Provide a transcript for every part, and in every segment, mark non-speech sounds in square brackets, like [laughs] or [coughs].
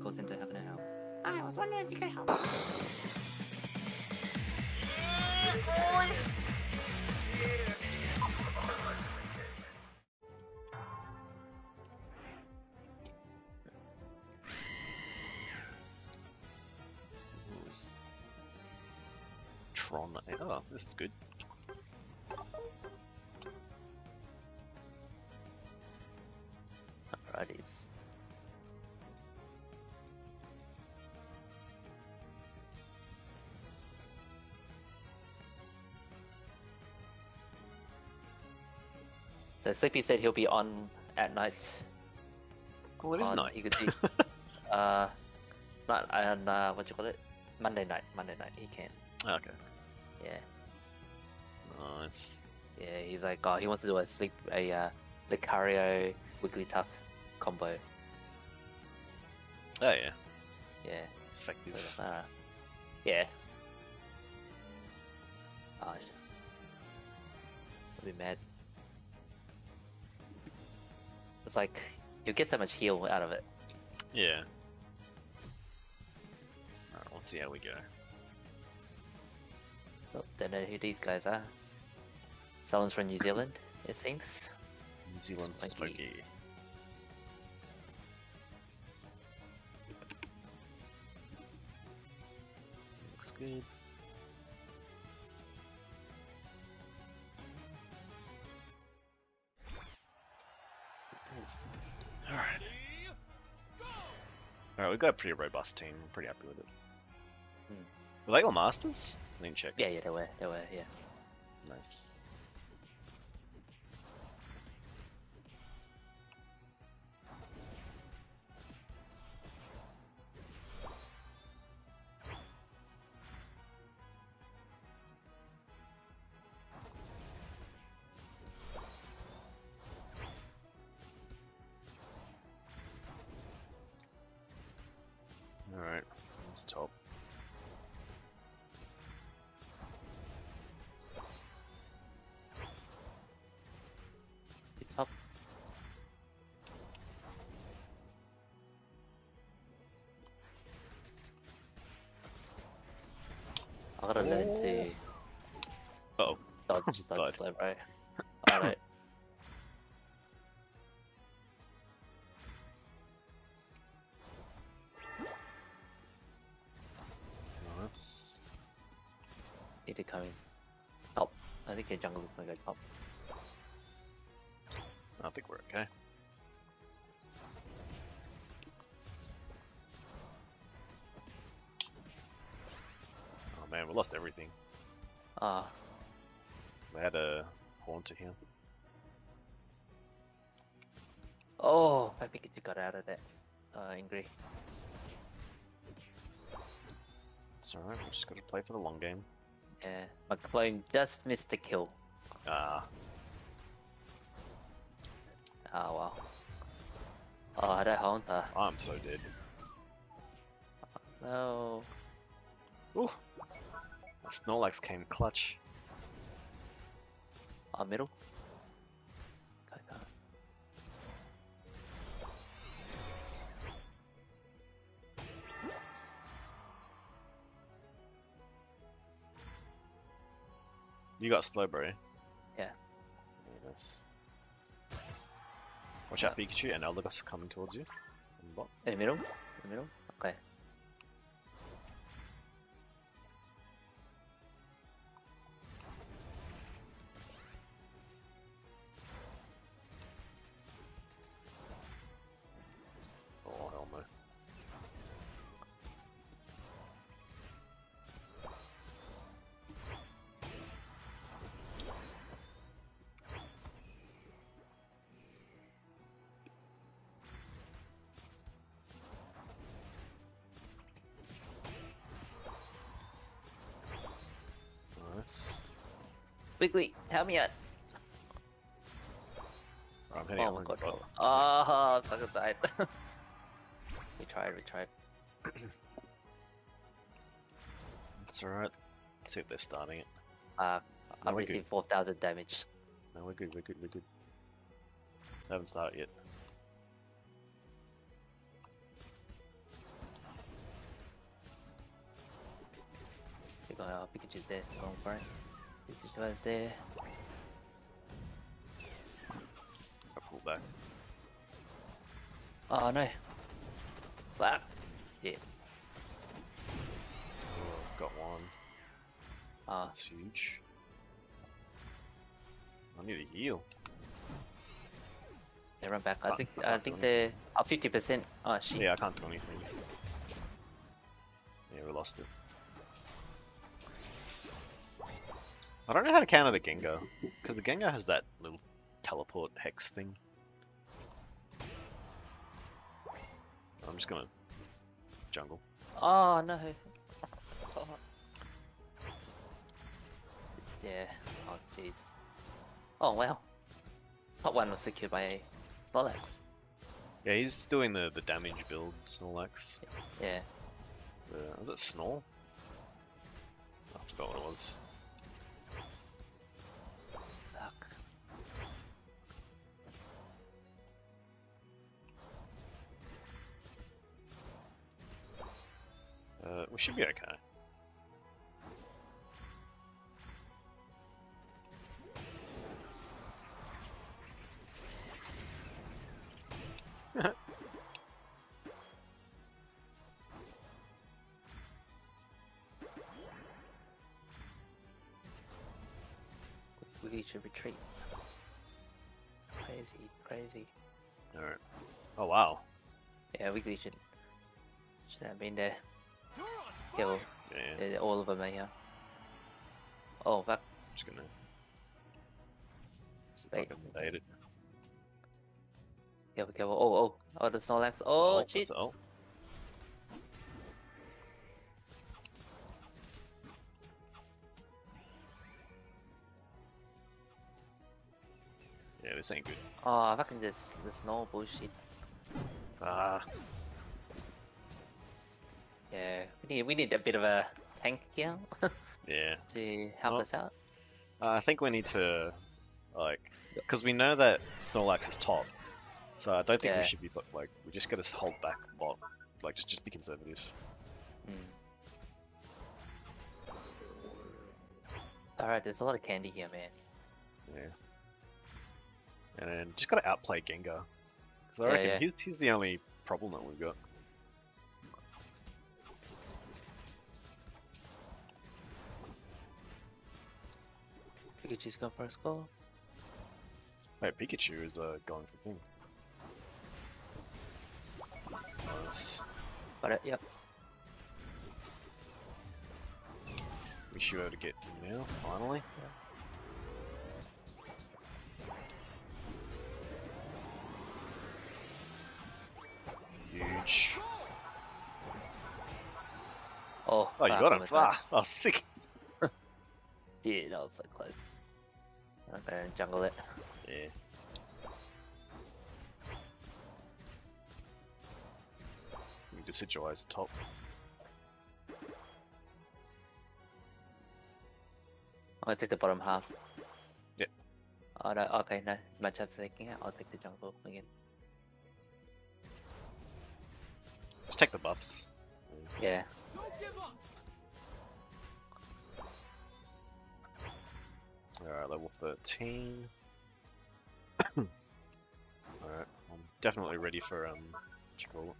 call center. How can I help? I was wondering if you could help. Who's- Tron. Oh, this is good. Alrighties. So Sleepy said he'll be on at night. Well, it is on- night. He could do, uh, not on uh, what you call it, Monday night. Monday night he can. okay. Yeah, Nice. yeah. He's like, oh, he wants to do a sleep a uh, Lucario Wigglytuff combo. Oh yeah, Yeah. it's effective. So, uh, yeah. Oh, I'll be mad. It's like you get so much heal out of it. Yeah. Alright, let's see how we go. Oh, don't know who these guys are. Someone's from New Zealand, it seems. New Zealand Smoky. Smoky. Looks good. We've got a pretty robust team. I'm pretty happy with it. Hmm. Were they all masters? I didn't check. Yeah, yeah, they were, they were, yeah. Nice. I gotta learn to Oh, dodge, dodge [laughs] slow, bro. Alright. Need to come in. Top. I think your jungle is gonna go top. I think we're okay. Man, we lost everything. Ah, We had a Haunter here. oh, I think you got out of that. Uh, angry. It's alright, just gotta play for the long game. Yeah, my clone just missed the kill. Ah, Ah, wow. Oh, that hunter. I'm so dead. No. Ooh! Snorlax came clutch. Oh, middle. You got slow, bro. Yeah. Yes. Watch out, Pikachu and Eldegoss coming towards you. In the middle? In the middle? Okay. Quickly, help me out. I'm hitting oh my god. Oh, I fucking died. [laughs] we tried, we tried. [clears throat] That's alright. Let's see if they're starting it. Uh, I'm receiving 4,000 damage. No, we're good, we're good, we're good. They haven't started yet. Got uh, Pikachu's there, going for it. Pikachu's there. I pull back. Oh no. Wow. Yeah. Oh, got one. Ah, huge. I need a heal. they run back. I Can't- think I I think they're oh, 50%. Oh shit. Yeah, I can't do anything. Yeah, we lost it. I don't know how to counter the Gengar, because the Gengar has that little teleport hex thing. I'm just gonna jungle. Oh no. Oh. Yeah. Oh jeez. Oh wow. Top one was secured by Snorlax. Yeah, he's doing the, the damage build, Snorlax. Yeah. Uh, was it Snore? Should be okay. We should retreat. Crazy, crazy. Alright. Oh wow. Yeah, we should should have been there. Kill Yeah, uh, all of them are here. Oh fuck. just gonna. See Wait. it. Careful, careful. Oh, oh, oh, the Snorlax. Oh, what's shit. Oh, yeah, this ain't good. Oh, fucking this, the snow bullshit. Ah, we need, we need a bit of a tank here [laughs] yeah. to help Well- us out. Uh, I think we need to, like, because we know that Snorlax is top, so I don't think Yeah. we should be, but like, we just gotta hold back bot, like, just just be conservative. Mm. Alright, there's a lot of candy here, man. Yeah. And then just gotta outplay Gengar, because I Yeah, reckon yeah. He's, he's the only problem that we've got. Pikachu's going for a score. Hey, Pikachu is uh, going for thing. Nice. Got it, yep. We should be able to get him now, finally. Huge. Oh, Oh, you got him. Ah, oh, sick. [laughs] Yeah, that was so close. I'm gonna jungle it. Yeah. We could situate top. I'm gonna take the bottom half. Yep. Oh no, okay, no. Matchup's taking it. I'll take the jungle again. Just take the buffs. Yeah. Alright, level 13. [coughs] Alright, I'm definitely ready for, um, what you call it?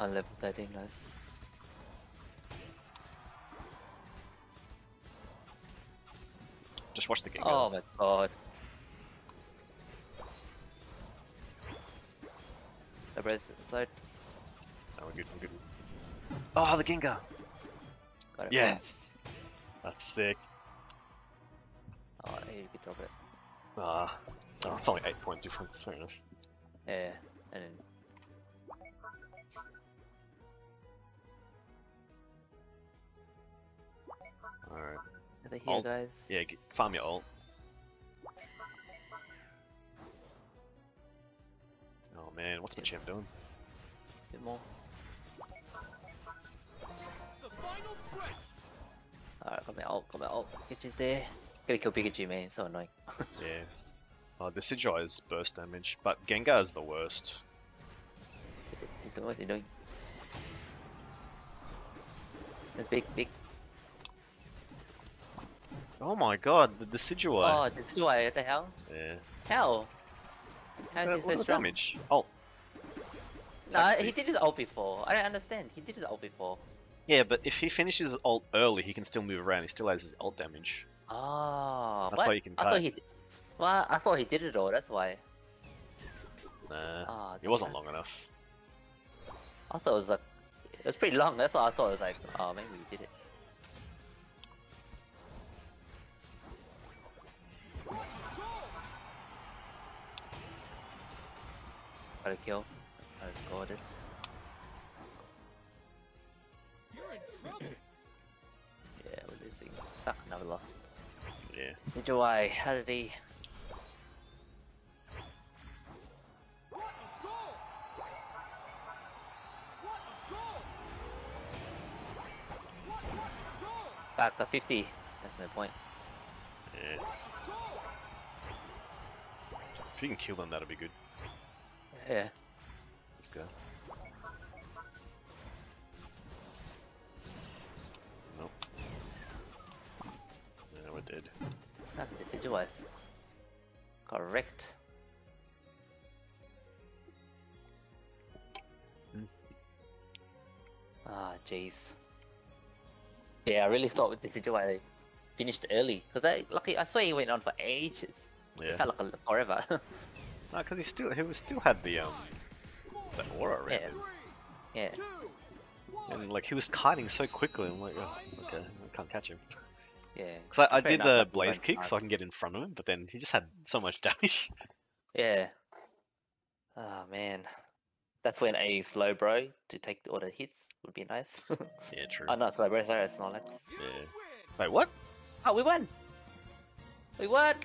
On level 13, nice. Just watch the game Oh my god. The rest is load. No, we're good, we're good. Oh, the Gengar! Got it. Yes! That's sick. Oh, yeah, you could drop it. Ah, oh, it's only 8 point difference, fair enough. Yeah, and then. Alright. Are they here, Ult. guys? Yeah, get, farm your ult. Oh man, what's my champ doing? A bit more. Alright, got my ult, got my ult. Pikachu's there. Gotta kill Pikachu, man. It's so annoying. [laughs] Yeah. Oh, the Sidrai is burst damage, but Gengar is the worst. He's what he's doing. That's big, big. Oh my god, the Decidueye. Oh, is why. What the hell? yeah. How? How Uh, he so strong? damage? Oh, No, he did his ult before. I don't understand. He did his ult before. yeah, but if he finishes ult early, he can still move around. He still has his ult damage. Oh, That's what? why you can I thought he. d- Well, I thought he did it all. That's why. Nah, Oh, it wasn't damn. long enough. I thought it was like. It was pretty long. That's why I thought it was like. Oh, maybe he did it. Got a kill. Gotta score this. Yeah, we're losing. Ah, another loss. Yeah. Situai, how did he? Back to 50. That's no point. Yeah. If you can kill them, that'll be good. Yeah. Let's go. We're dead. Not the Situais. Correct. Ah, jeez. Yeah, I really thought with the Situai they finished early. Because I, lucky, I swear he went on for ages. It Yeah. felt like forever. [laughs] No, because he still he still had the um the aura around Yeah. him. yeah. And like he was kiting so quickly, I'm like, oh, okay, I can't catch him. [laughs] Yeah. Because I, I did the blaze kick so. Uh I can get in front of him, but then he just had so much damage. Yeah. Oh [laughs] man. That's when a Slowbro to take all the hits would be nice. [laughs] yeah, true. oh, not Slowbro, sorry, Snorlax. Yeah. Wait, what? Oh, we won! We won!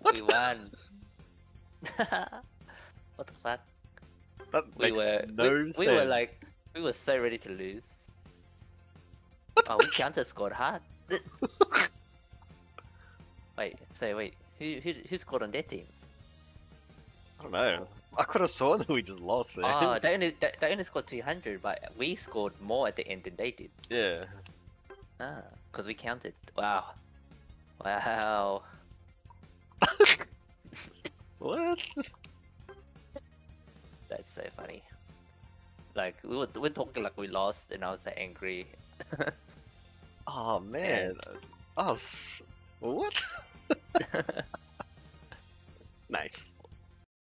What? We won! [laughs] what the fuck? That We were no we, we were like we were so ready to lose. Oh, we counter scored hard. wait, so wait, who who who scored on their team? I don't know. I could have sworn that we just lost there. Oh, [laughs] they only they, they only scored two hundred, but we scored more at the end than they did. yeah. Ah, because we counted. Wow, wow. [laughs] What? That's so funny. Like we were we were talking like we lost, and I was so angry. [laughs] Uh, oh man. Oh, what? [laughs] [laughs] nice.